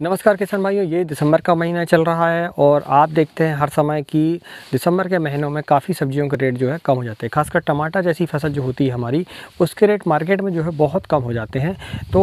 नमस्कार किसान भाइयों, ये दिसंबर का महीना चल रहा है और आप देखते हैं हर समय कि दिसंबर के महीनों में काफ़ी सब्जियों के रेट जो है कम हो जाते हैं। खासकर टमाटर जैसी फ़सल जो होती है हमारी, उसके रेट मार्केट में जो है बहुत कम हो जाते हैं। तो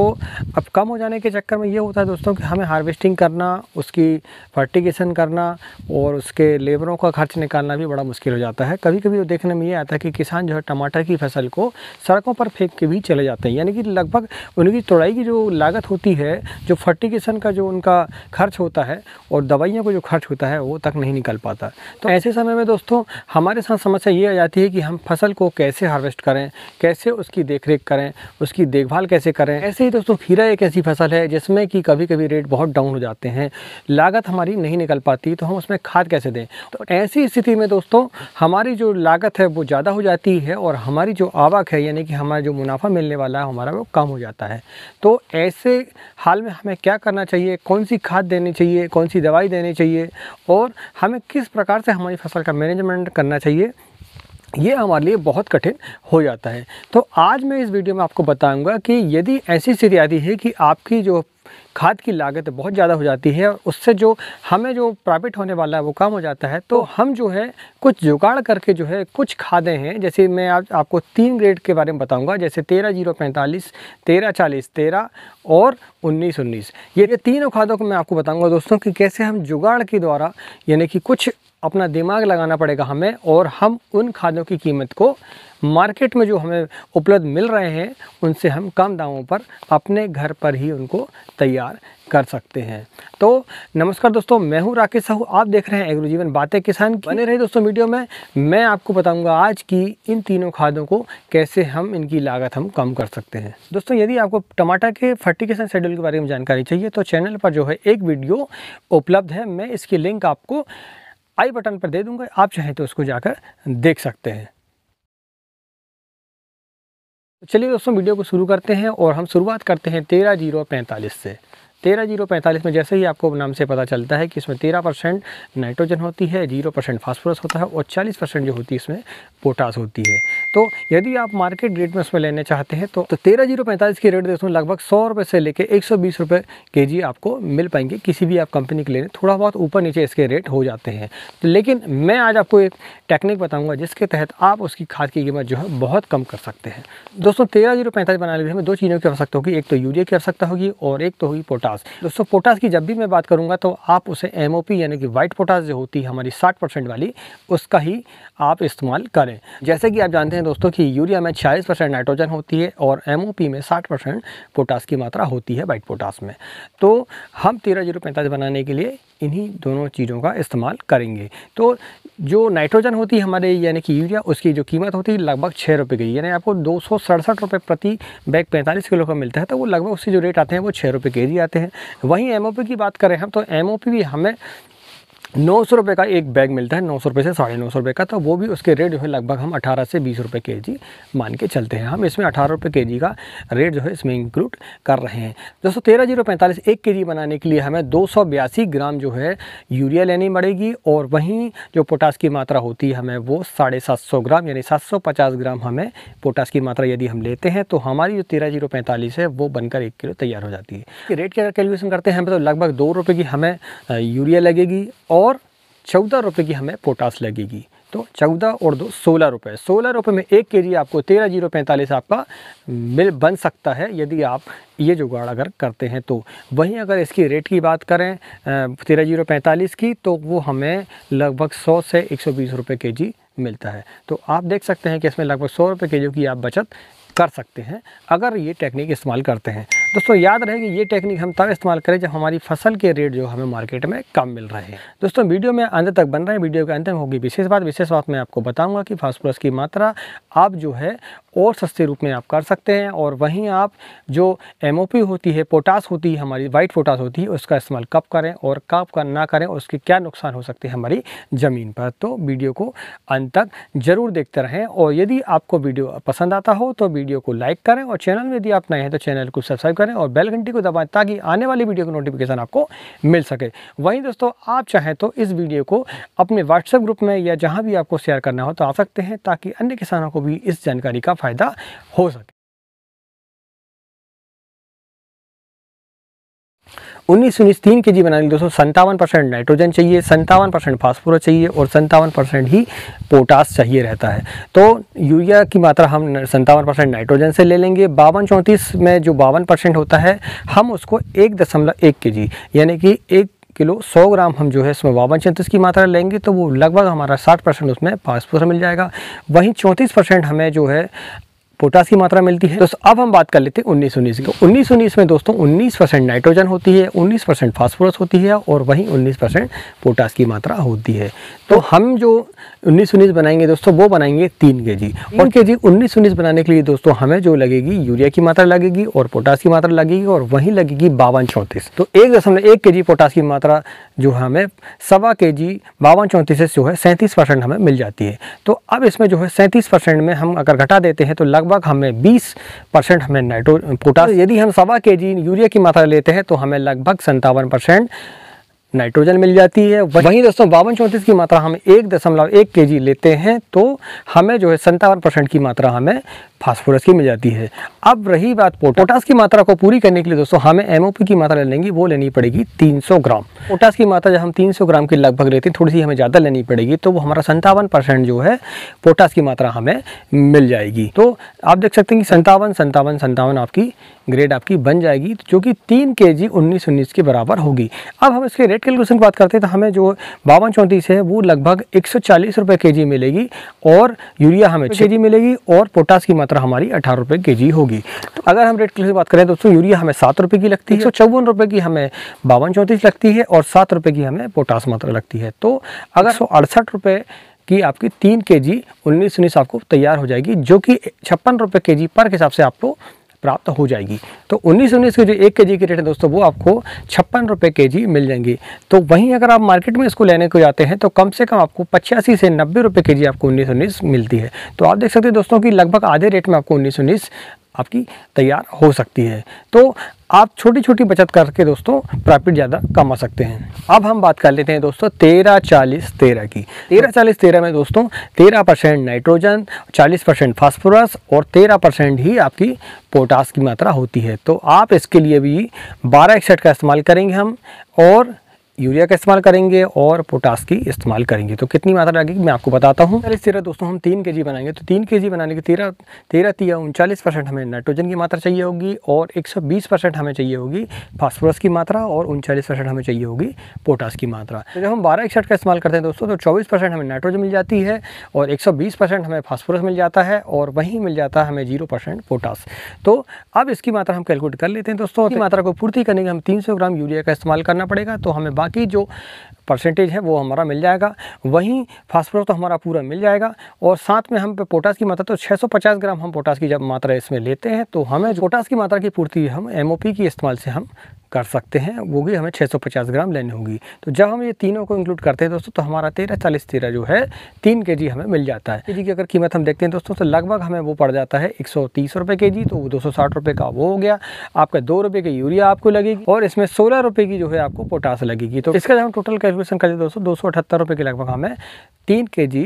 अब कम हो जाने के चक्कर में ये होता है दोस्तों कि हमें हार्वेस्टिंग करना, उसकी फर्टिगेशन करना और उसके लेबरों का खर्च निकालना भी बड़ा मुश्किल हो जाता है। कभी कभी देखने में ये आता है कि किसान जो है टमाटर की फ़सल को सड़कों पर फेंक के भी चले जाते हैं। यानी कि लगभग उनकी तोड़ाई की जो लागत होती है, जो फर्टिगेशन का जो उनका खर्च होता है और दवाइयों को जो खर्च होता है वो तक नहीं निकल पाता। तो ऐसे समय में दोस्तों, हमारे साथ समस्या ये आ जाती है कि हम फ़सल को कैसे हार्वेस्ट करें, कैसे उसकी देखरेख करें, उसकी देखभाल कैसे करें। ऐसे ही दोस्तों, खीरा एक ऐसी फ़सल है जिसमें कि कभी कभी रेट बहुत डाउन हो जाते हैं, लागत हमारी नहीं निकल पाती तो हम उसमें खाद कैसे दें? तो ऐसी स्थिति में दोस्तों, हमारी जो लागत है वो ज़्यादा हो जाती है और हमारी जो आवक है, यानी कि हमारा जो मुनाफा मिलने वाला है, हमारा वो कम हो जाता है। तो ऐसे हाल में हमें क्या करना चाहिए? कौन सी खाद देनी चाहिए, कौन सी दवाई देनी चाहिए और हमें किस प्रकार से हमारी फ़सल का मैनेजमेंट करना चाहिए, ये हमारे लिए बहुत कठिन हो जाता है। तो आज मैं इस वीडियो में आपको बताऊँगा कि यदि ऐसी स्थिति आती है कि आपकी जो खाद की लागत बहुत ज़्यादा हो जाती है और उससे जो हमें जो प्रॉफिट होने वाला है वो कम हो जाता है। तो हम जो है कुछ जुगाड़ करके जो है कुछ खादें हैं जैसे मैं आज आपको तीन ग्रेड के बारे में बताऊँगा जैसे तेरह ज़ीरो पैंतालीस तेरह चालीस तेरह और उन्नीस उन्नीस। ये तीनों खादों को मैं आपको बताऊँगा दोस्तों कि कैसे हम जुगाड़ के द्वारा यानी कि कुछ अपना दिमाग लगाना पड़ेगा हमें और हम उन खादों की कीमत को मार्केट में जो हमें उपलब्ध मिल रहे हैं, उनसे हम कम दामों पर अपने घर पर ही उनको तैयार कर सकते हैं। तो नमस्कार दोस्तों, मैं हूँ राकेश साहू, आप देख रहे हैं एग्रो जीवन बातें किसान की। बने रहे दोस्तों वीडियो में, मैं आपको बताऊँगा आज की इन तीनों खादों को कैसे हम इनकी लागत हम कम कर सकते हैं। दोस्तों, यदि आपको टमाटर के फर्टिकेशन शेड्यूल के बारे में जानकारी चाहिए तो चैनल पर जो है एक वीडियो उपलब्ध है, मैं इसकी लिंक आपको आई बटन पर दे दूँगा, आप चाहें तो उसको जाकर देख सकते हैं। तो चलिए दोस्तों, वीडियो को शुरू करते हैं और हम शुरुआत करते हैं तेरह ज़ीरो पैंतालीस से। तेरह ज़ीरो पैंतालीस में जैसे ही आपको नाम से पता चलता है कि इसमें तेरह परसेंट नाइट्रोजन होती है ज़ीरो परसेंट फास्फोरस होता है और चालीस परसेंट जो होती है इसमें पोटास होती है। तो यदि आप मार्केट रेट में उसमें लेने चाहते हैं तो, तो तेरह ज़ीरो पैंतालीस की रेट दोस्तों लगभग सौ रुपये से लेकर एक सौ बीस रुपये के जी आपको मिल पाएँगे किसी भी आप कंपनी के लेने थोड़ा बहुत ऊपर नीचे इसके रेट हो जाते हैं। लेकिन मैं आज आपको एक टेक्निक बताऊँगा जिसके तहत आप उसकी खाद की कीमत जो है बहुत कम कर सकते हैं। दोस्तों तेरह ज़ीरो पैंतालीस बनाने के लिए हमें दो चीज़ों की आवश्यकता होगी। एक तो यूरिया की आवश्यकता होगी और एक तो होगी पोटास। दोस्तों, पोटास की जब भी मैं बात करूँगा तो आप उसे एमओपी यानी कि वाइट पोटास जो होती है हमारी साठ परसेंट वाली, उसका ही आप इस्तेमाल करें। जैसे कि आप जानते हैं दोस्तों कि यूरिया में छियालीस परसेंट नाइट्रोजन होती है और एमओपी में साठ परसेंट पोटास की मात्रा होती है वाइट पोटास में। तो हम तेरह ज़ीरो पैंतालीस बनाने के लिए इन्हीं दोनों चीज़ों का इस्तेमाल करेंगे। तो जो नाइट्रोजन होती है हमारे, यानी कि यूरिया, उसकी जो कीमत होती है लगभग छः रुपये की। यानी आपको दो सौ सड़सठ रुपये प्रति बैग पैंतालीस किलो का मिलता है तो वो लगभग उससे जो रेट आते हैं, वो छः रुपये के जी आते हैं। वहीं एमओपी की बात करें हम तो एमओपी भी हमें नौ सौ रुपये का एक बैग मिलता है, नौ सौ रुपये से साढ़े नौ सौ रुपये का तो वो भी उसके रेट जो है लगभग हम अठारह से बीस रुपये के जी मान के चलते हैं। हम इसमें अठारह रुपये के जी का रेट जो है इसमें इंक्लूड कर रहे हैं। दोस्तों, तेरह ज़ीरो पैंतालीस एक के जी बनाने के लिए हमें दो सौ बयासी ग्राम जो है यूरिया लेनी पड़ेगी और वहीं जो पोटास की मात्रा होती है हमें वो साढ़े सात सौ ग्राम यानी सात सौ पचास ग्राम हमें पोटास की मात्रा यदि हम लेते हैं तो हमारी जो तेरह ज़ीरो पैंतालीस है वो बनकर एक किलो तैयार हो जाती है। रेट क्या कैलकुलेशन करते हैं? हमें तो लगभग दो रुपये की हमें यूरिया लगेगी और चौदह रुपये की हमें पोटास लगेगी। तो चौदह और दो सोलह रुपये सोलह रुपये में एक के जी आपको तेरह ज़ीरो पैंतालीस आपका मिल बन सकता है, यदि आप ये जुगाड़ अगर करते हैं तो। वहीं अगर इसकी रेट की बात करें तेरह ज़ीरो पैंतालीस की तो वो हमें लगभग सौ से एक सौ बीस रुपये के जी मिलता है। तो आप देख सकते हैं कि इसमें लगभग सौ रुपये के जी की आप बचत कर सकते हैं, अगर ये टेक्निक इस्तेमाल करते हैं। दोस्तों, याद रहे कि ये टेक्निक हम तब इस्तेमाल करें जब हमारी फ़सल के रेट जो हमें मार्केट में कम मिल रहे हैं। दोस्तों, वीडियो में अंत तक बन रहे हैं। वीडियो के अंत में होगी विशेष बात। विशेष बात मैं आपको बताऊँगा कि फास्फोरस की मात्रा आप जो है और सस्ते रूप में आप कर सकते हैं और वहीं आप जो एमओपी होती है, पोटास होती है, हमारी वाइट पोटास होती है, उसका इस्तेमाल कब करें और कब कर ना करें, उसके क्या नुकसान हो सकते हैं हमारी ज़मीन पर। तो वीडियो को अंत तक ज़रूर देखते रहें और यदि आपको वीडियो पसंद आता हो तो वीडियो को लाइक करें और चैनल में यदि आप नए हैं तो चैनल को सब्सक्राइब करें और बेल घंटी को दबाएँ ताकि आने वाली वीडियो की नोटिफिकेशन आपको मिल सके। वहीं दोस्तों, आप चाहें तो इस वीडियो को अपने व्हाट्सएप ग्रुप में या जहाँ भी आपको शेयर करना हो तो आ सकते हैं ताकि अन्य किसानों को भी इस जानकारी का फ़ायदा हो सके। उन्नीस उन्नीस तीन के जी बनाने के दोस्तों संतावन परसेंट नाइट्रोजन चाहिए संतावन परसेंट फास्फोरस चाहिए और संतावन परसेंट ही पोटास चाहिए रहता है। तो यूरिया की मात्रा हम संतावन परसेंट नाइट्रोजन से ले लेंगे। बावन चौंतीस में जो बावन परसेंट होता है, हम उसको एक दशमलव एक के जी, यानी कि एक किलो 100 ग्राम हम जो है इसमें बावन चौंतीस की मात्रा लेंगे तो वो लगभग हमारा 60 परसेंट उसमें फास्फोरस मिल जाएगा। वहीं चौंतीस परसेंट हमें जो है पोटास की मात्रा मिलती है। तो अब हम बात कर लेते हैं उन्नीस उन्नीस की। उन्नीस उन्नीस में दोस्तों उन्नीस परसेंट नाइट्रोजन होती है, उन्नीस परसेंट फॉस्फोरस होती है और वहीं उन्नीस परसेंट पोटास की मात्रा होती है। तो हम जो उन्नीस उन्नीस बनाएँगे दोस्तों वो बनाएँगे तीन के जी और के जी उन्नीस उन्नीस बनाने के लिए दोस्तों हमें जो लगेगी यूरिया की मात्रा लगेगी और पोटास की मात्रा लगेगी और वहीं लगेगी बावन चौंतीस। तो एक दशमलव एक के जी पोटास की मात्रा जो हमें सवा के जी बावन चौंतीस से जो है सैंतीस परसेंट हमें मिल जाती है। तो अब इसमें जो है सैंतीस परसेंट में हम अगर घटा देते हैं तो लगभग हमें 20 परसेंट हमें नाइट्रो पोटास यदि हम सवा के जी यूरिया की मात्रा लेते हैं तो हमें लगभग संतावन परसेंट नाइट्रोजन मिल जाती है। वहीं दोस्तों, बावन चौंतीस की मात्रा हम एक दशमलव एक के लेते हैं तो हमें जो है संतावन परसेंट की मात्रा हमें फास्फोरस की मिल जाती है। अब रही बात पोटास की मात्रा को पूरी करने के लिए दोस्तों, हमें एमओपी की मात्रा लेंगी, वो लेनी पड़ेगी 300 ग्राम। पोटास की मात्रा जब हम 300 ग्राम की लगभग लेते हैं, थोड़ी सी हमें ज़्यादा लेनी पड़ेगी तो वो हमारा संतावन परसेंट जो है, पोटास की मात्रा हमें मिल जाएगी। तो आप देख सकते हैं कि संतावन संतावन संतावन आपकी ग्रेड आपकी बन जाएगी, जो कि तीन के जी उन्नीस उन्नीस के बराबर होगी। अब हम इसके रेट कैलकुलेशन की बात करते हैं तो हमें जो बावन चौंतीस है, वो लगभग एक सौ के जी मिलेगी और यूरिया हमें छः जी मिलेगी और पोटास की मात्रा हमारी अठारह रुपये के जी होगी। तो अगर हम रेट की बात करें, दोस्तों, यूरिया हमें सात रुपये की लगती है, एक सौ चौवन रुपये की हमें बावन चौंतीस लगती है और सात रुपये की हमें पोटास मात्रा लगती है। तो अगर सौ अड़सठ रुपये की आपकी तीन के जी उन्नीस उन्नीस आपको तैयार हो जाएगी, जो कि छप्पन रुपये के जी पर हिसाब से आपको प्राप्त हो जाएगी। तो उन्नीस उन्नीस के जो एक के जी की रेट है दोस्तों, वो आपको छप्पन रुपये के जी मिल जाएँगे। तो वहीं अगर आप मार्केट में इसको लेने को जाते हैं तो कम से कम आपको पचासी से नब्बे रुपये के जी आपको उन्नीस उन्नीस मिलती है। तो आप देख सकते हैं दोस्तों की लगभग आधे रेट में आपको उन्नीस उन्नीस आपकी तैयार हो सकती है। तो आप छोटी छोटी बचत करके दोस्तों प्रॉफिट ज़्यादा कमा सकते हैं। अब हम बात कर लेते हैं दोस्तों तेरह चालीस तेरह की। तेरह चालीस तेरह में दोस्तों तेरह परसेंट नाइट्रोजन, चालीस परसेंट फास्फोरस और तेरह परसेंट ही आपकी पोटास की मात्रा होती है। तो आप इसके लिए भी बारह इकसठ का इस्तेमाल करेंगे हम और यूरिया का इस्तेमाल करेंगे और पोटास की इस्तेमाल करेंगे। तो कितनी मात्रा लगेगी मैं आपको बताता हूँ। चालीस तेरह दोस्तों, हम तीन के जी बनाएँगे। तो तीन के जी बनाने के तेरह तेरह तिया उनचालीस परसेंट हमें नाइट्रोजन की मात्रा चाहिए होगी और एक सौ बीस परसेंट हमें चाहिए होगी फास्फोरस की मात्रा और उनचालीस परसेंट हमें चाहिए होगी पोटास की मात्रा। तो जब हम बारह इकसठ का इस्तेमाल करते हैं दोस्तों तो चौबीस परसेंट हमें नाइट्रोजन मिल जाती है और एक सौ बीस परसेंट हमें फास्फोरस मिल जाता है और वहीं मिल जाता है हमें ज़ीरो परसेंट पोटास। तो अब इसकी मात्रा हम कैलकुलेट कर लेते हैं दोस्तों। की मात्रा को पूर्ति करने के हम तीन सौ ग्राम यूरिया का इस्तेमाल करना पड़ेगा। तो हमें बाकी जो परसेंटेज है वो हमारा मिल जाएगा। वहीं फास्फोरस तो हमारा पूरा मिल जाएगा और साथ में हम पे पोटास की मात्रा तो 650 ग्राम हम पोटास की जब मात्रा इसमें लेते हैं तो हमें पोटास की मात्रा की पूर्ति हम एमओपी की इस्तेमाल से हम कर सकते हैं, वो भी हमें 650 ग्राम लेनी होगी। तो जब हम ये तीनों को इंक्लूड करते हैं दोस्तों तो हमारा तेरह चालीस तेरह जो है, तीन के जी हमें मिल जाता है। जी की अगर कीमत हम देखते हैं दोस्तों तो लगभग हमें वो पड़ जाता है एक सौ तीस रुपये के जी तो वो दो सौ साठ रुपये का वो हो गया। आपका दो रुपये की यूरिया आपको लगेगी और इसमें सोलह रुपये की जो है आपको पोटास लगेगी। तो इसका जब हम टोटल कैलकुलेशन करें दोस्तों, दो सौ अठहत्तर रुपये के लगभग हमें तीन के जी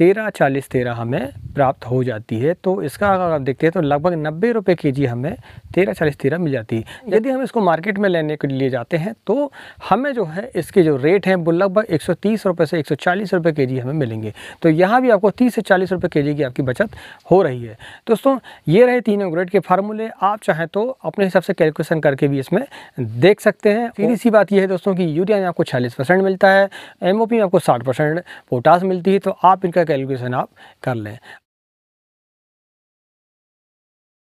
तेरह चालीस तेरह हमें प्राप्त हो जाती है। तो इसका अगर आप देखते हैं तो लगभग नब्बे रुपये के जी हमें तेरह चालीस तेरह मिल जाती है। यदि हम इसको मार्केट में लेने के लिए जाते हैं तो हमें जो है इसके जो रेट हैं वो लगभग एक सौ तीस रुपये से एक सौ चालीस रुपये के जी हमें मिलेंगे। तो यहाँ भी आपको तीस से चालीस रुपये के जी की आपकी बचत हो रही है। दोस्तों ये रहे तीनों ग्रेड के फार्मूले। आप चाहें तो अपने हिसाब से कैलकुलेशन करके भी इसमें देख सकते हैं। सीधी सी बात यह है दोस्तों की यूरिया में आपको छियालीस परसेंट मिलता है एम में आपको साठ परसेंट पोटास मिलती है। तो आप इनका कैलकुलेशन आप कर लें।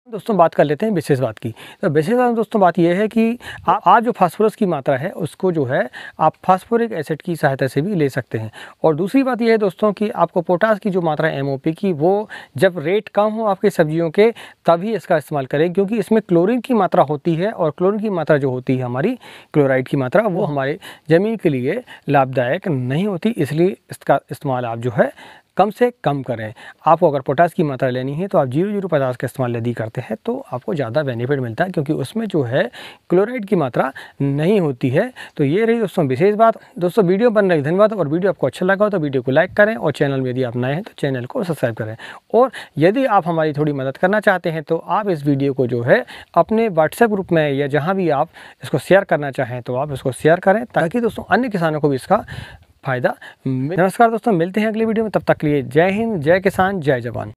दोस्तों, बात कर लेते हैं विशेष बात की। तो विशेष बात दोस्तों, बात यह है कि आज जो फास्फोरस की मात्रा है, उसको जो है, आप फास्फोरिक एसिड की सहायता से भी ले सकते हैं। और दूसरी बात यह है दोस्तों कि आपको पोटास की जो मात्रा है एम की, वो जब रेट कम हो आपके सब्जियों के, तभी इसका इस्तेमाल करें, क्योंकि इसमें क्लोरीन की मात्रा होती है और क्लोरीन की मात्रा जो होती है हमारी क्लोराइड की मात्रा, वो हमारे ज़मीन के लिए लाभदायक नहीं होती, इसलिए इसका इस्तेमाल आप जो है कम से कम करें। आपको अगर पोटास की मात्रा लेनी है तो आप ज़ीरो ज़ीरो पचास का इस्तेमाल यदि करते हैं तो आपको ज़्यादा बेनिफिट मिलता है, क्योंकि उसमें जो है क्लोराइड की मात्रा नहीं होती है। तो ये रही दोस्तों विशेष बात। दोस्तों, वीडियो बन रही धन्यवाद। और वीडियो आपको अच्छा लगा हो तो वीडियो को लाइक करें और चैनल में यदि आप नए हैं तो चैनल को सब्सक्राइब करें। और यदि आप हमारी थोड़ी मदद करना चाहते हैं तो आप इस वीडियो को जो है अपने व्हाट्सएप ग्रुप में या जहाँ भी आप इसको शेयर करना चाहें तो आप इसको शेयर करें, ताकि दोस्तों अन्य किसानों को भी इसका फ़ायदा। नमस्कार दोस्तों, मिलते हैं अगली वीडियो में। तब तक के लिए जय हिंद, जय किसान, जय जवान।